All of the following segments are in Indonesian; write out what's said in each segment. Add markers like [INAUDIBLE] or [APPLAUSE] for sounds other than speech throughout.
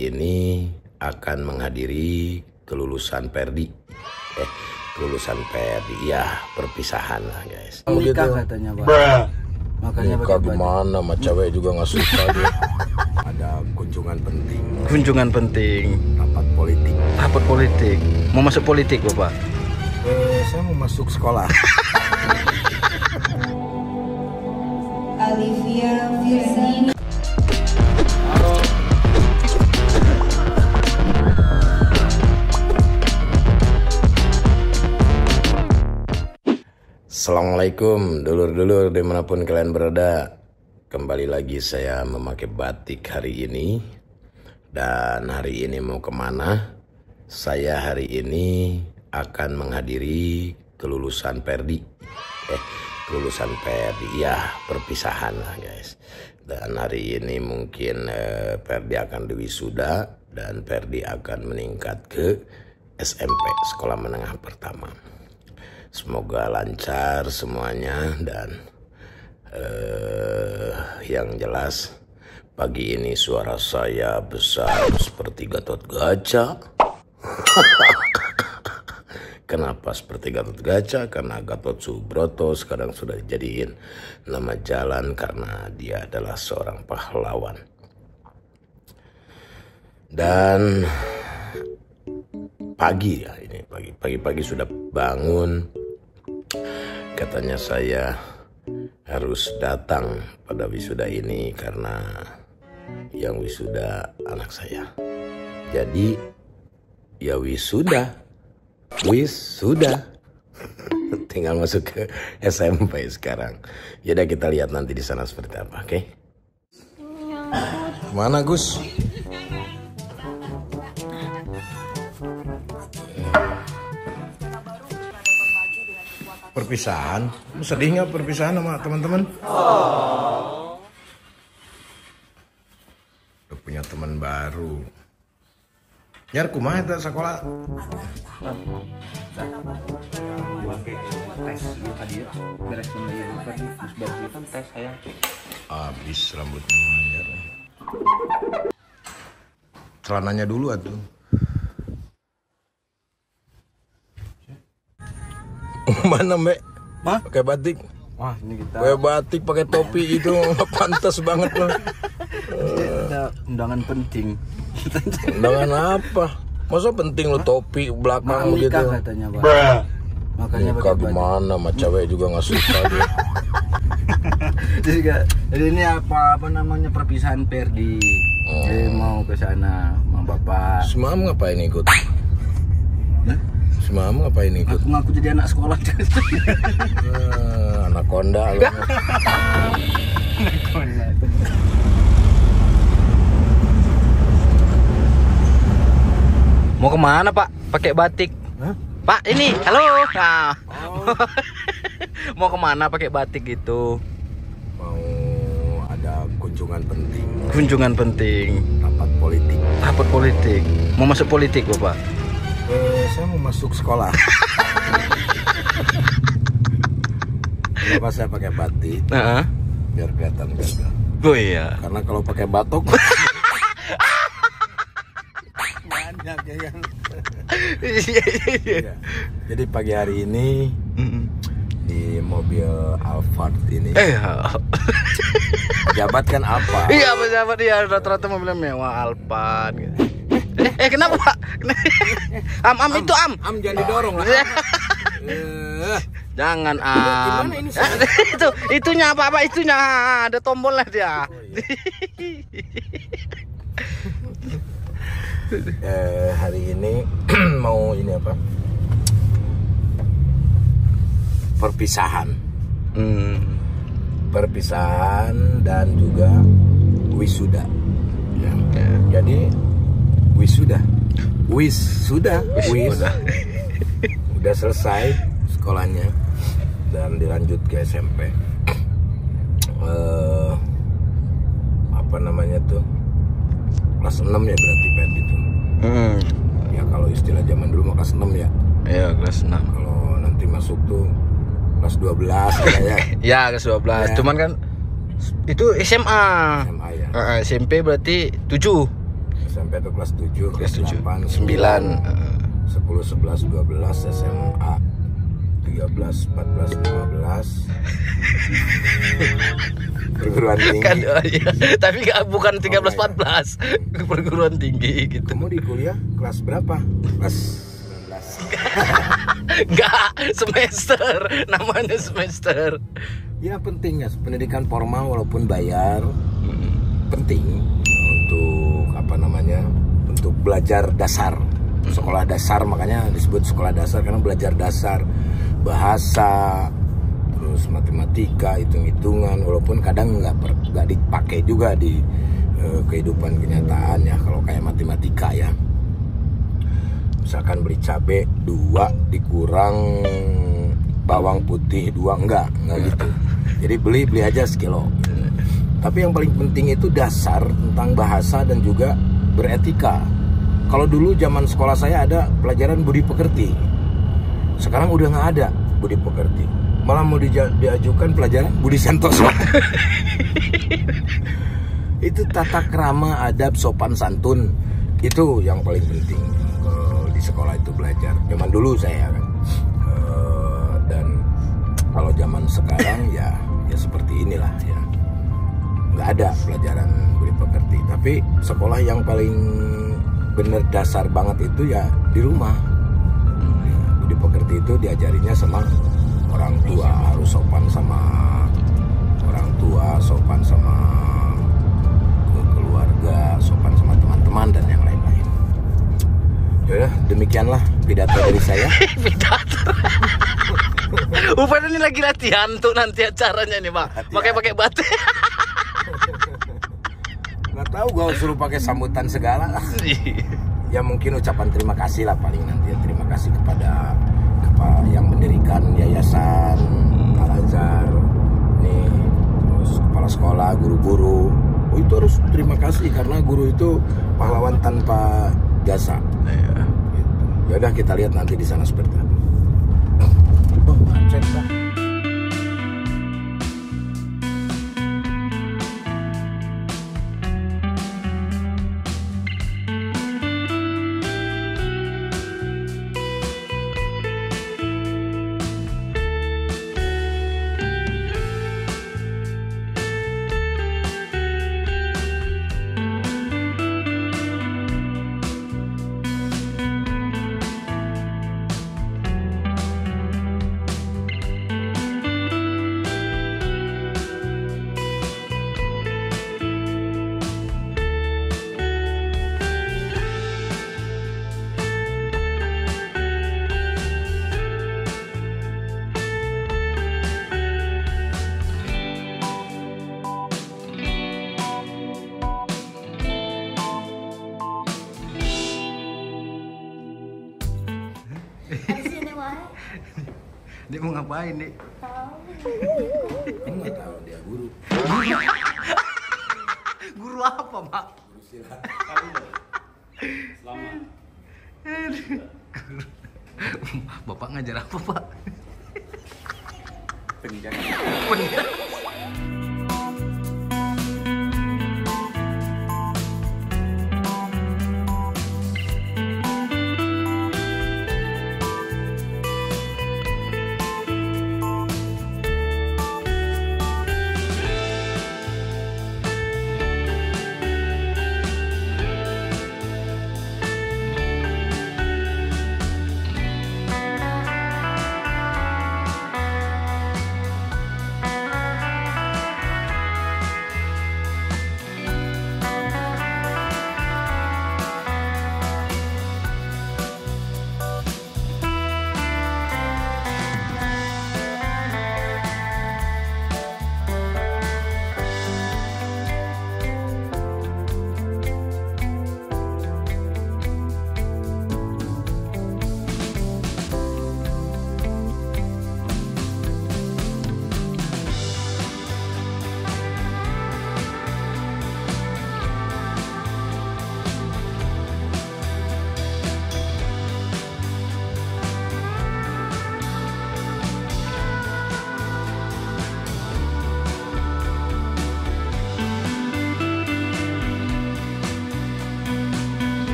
ini akan menghadiri kelulusan Perdi. Eh, kelulusan Perdi. Ya, perpisahan lah, guys. Nikah katanya, Pak. Makanya Nikah gimana sama cewek juga nggak suka dia. [LAUGHS] Ada kunjungan penting, Kunjungan penting, rapat politik. rapat politik. Mau masuk politik, Bapak? Eh, saya mau masuk sekolah. [LAUGHS] Olivia Assalamualaikum. Dulur-dulur di mana pun kalian berada. Kembali lagi saya memakai batik hari ini. Dan hari ini mau ke mana? Saya hari ini akan menghadiri kelulusan Perdi. Eh kelulusan Perdi. Ya perpisahan lah guys. Dan hari ini mungkin eh, Perdi akan diwisuda Dan Perdi akan meningkat ke SMP Sekolah Menengah Pertama Semoga lancar semuanya dan eh, yang jelas pagi ini suara saya besar seperti Gatot Kaca. [LAUGHS] Kenapa seperti Gatot Kaca? Karena Gatot Subroto sekarang sudah dijadiin nama jalan karena dia adalah seorang pahlawan. Dan pagi ya ini pagi pagi-pagi sudah bangun katanya saya harus datang pada wisuda ini karena yang wisuda anak saya. Jadi ya wisuda. Wisuda. [LAUGHS] Tinggal masuk ke SMP sekarang. Yaudah kita lihat nanti di sana seperti apa oke? Mana Gus perpisahan. Sedih nggak perpisahan sama teman-teman? Udah punya teman baru. Nyar kumaha eta sekolah? Baru kan tes saya. rambutnya celananya dulu atuh mana mbak Hah? pakai batik Wah, ini kita pakai batik pakai topi [LAUGHS] itu pantas banget loh ada undangan penting. undangan apa masa penting lo topi belakang Mau begitu nikah katanya, Pak. Makanya Nikah gimana sama cewek juga nggak suka dia. [LAUGHS] Jadi, ini apa apa namanya perpisahan Perdi. Oh. Jadi mau ke sana sama Bapak. Si Mam ngapain ikut? Si Mam ngapain ikut? Aku ngaku jadi anak sekolah. [LAUGHS] Ah, anak konda lu. [LAUGHS] Mau ke mana Pak? Pakai batik? Hah? Pak ini, halo. Nah. [LAUGHS] Mau ke mana pakai batik gitu? Mau ada kunjungan penting, Kunjungan penting, rapat politik. rapat politik. Mau masuk politik Bapak? Saya mau masuk sekolah. Kenapa saya pakai batik? Heeh. Biar kelihatan gagah. Oh iya. Karena kalau pakai batok banyak ya kan. Iya iya iya. Ya. Jadi pagi hari ini di mobil Alphard ini Eh, jabat kan apa? iya pejabat dia rata-rata mobilnya mewah Alphard. gitu. Eh, kenapa Pak? [LAUGHS] am am itu am. Am jangan didorong lah. Eh, Jangan am. gimana ini, [LAUGHS] itu itunya apa apa itunya ada tombolnya dia. [LAUGHS] eh, hari ini [CLEARS THROAT] mau ini apa? Perpisahan, Hmm. perpisahan dan juga wisuda. Ya. Jadi wisuda, wisuda, wis, Wisuda. udah selesai sekolahnya dan dilanjut ke SMP. Eh, apa namanya tuh? Kelas 6 ya berarti Pet itu. Hmm. Ya kalau istilah zaman dulu mah kelas 6 ya. Ya kelas 6. Kalau nanti masuk tuh kelas 12 ya. [LAUGHS] Ya kelas 12. Ya. Cuman kan itu SMA. SMA ya. Eh, SMP berarti 7. SMP itu kelas 7, kelas 7 8, 9 10, 11, 12, SMA 13, 14, 15 perguruan tinggi kan oh iya. tapi nggak bukan 13 Oh, iya. 14 [LAUGHS] perguruan tinggi gitu. Kamu di kuliah kelas berapa? kelas 19 [LAUGHS] nggak semester. Namanya semester. Ya penting ya. Pendidikan formal walaupun bayar. Penting. untuk apa namanya untuk belajar dasar. Sekolah dasar makanya disebut sekolah dasar karena belajar dasar bahasa terus matematika hitung-hitungan walaupun kadang nggak nggak dipakai juga di eh, kehidupan kenyataan ya kalau kayak matematika ya. Misalkan beli cabe dua dikurang bawang putih dua enggak enggak gitu. Jadi beli beli aja sekilo tapi yang paling penting itu dasar tentang bahasa dan juga beretika. Kalau dulu zaman sekolah saya ada pelajaran budi pekerti. Sekarang udah nggak ada budi pekerti. Malah mau diajukan pelajaran budi santoso. [LAUGHS] Itu tata krama adab sopan santun. Itu yang paling penting. Di sekolah itu belajar. Zaman dulu saya kan. Eh, dan kalau zaman sekarang ya ya seperti inilah ya nggak ada pelajaran budi pekerti. Tapi sekolah yang paling bener dasar banget itu ya di rumah. Ya, budi pekerti itu diajarinya sama orang tua harus sopan sama orang tua sopan sama ke- keluarga sopan sama teman-teman dan yang lain-lain. Ya udah, demikianlah pidato dari saya. [LAUGHS] Upaya [LAUGHS] ini lagi latihan tuh nanti acaranya nih bang. Latihan. pakai pakai batik [LAUGHS] nggak tahu gue suruh pakai sambutan segala lah. Ya mungkin ucapan terima kasih lah paling nanti ya. Terima kasih kepada kepada yang mendirikan yayasan Al Azhar. Nih terus kepala sekolah guru-guru. Oh, itu harus terima kasih karena guru itu pahlawan tanpa jasa. Iya. gitu. ya udah kita lihat nanti di sana seperti apa. Oh, Sini wae. dia mau ngapain nih Tahu. Kamu nggak tahu dia guru. Guru apa mak? Guru silat bapak ngajar apa pak? Penjaga. Tahu.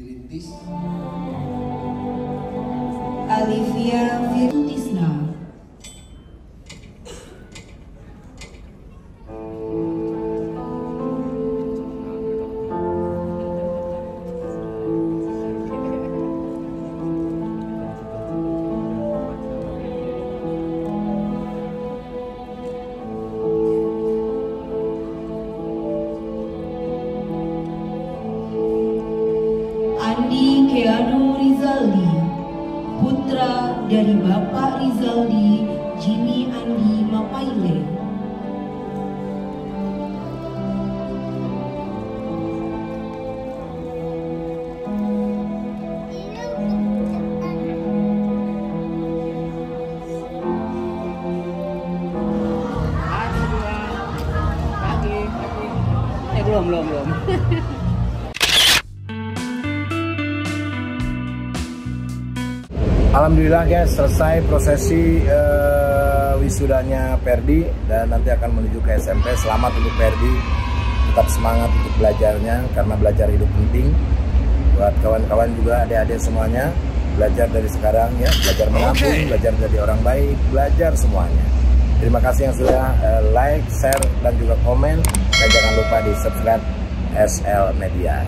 during this. Alifia. Dari Bapak Rizaldi, Jimmy Andi Mapaile. Eh belum belum belum. [LAUGHS] Alhamdulillah guys selesai prosesi eh, wisudanya Perdi dan nanti akan menuju ke SMP. Selamat untuk Perdi. Tetap semangat untuk belajarnya karena belajar hidup penting. Buat kawan-kawan juga adik-adik semuanya belajar dari sekarang ya, belajar menabung, belajar jadi orang baik, belajar semuanya. Terima kasih yang sudah eh, like, share dan juga komen dan jangan lupa di subscribe SL Media.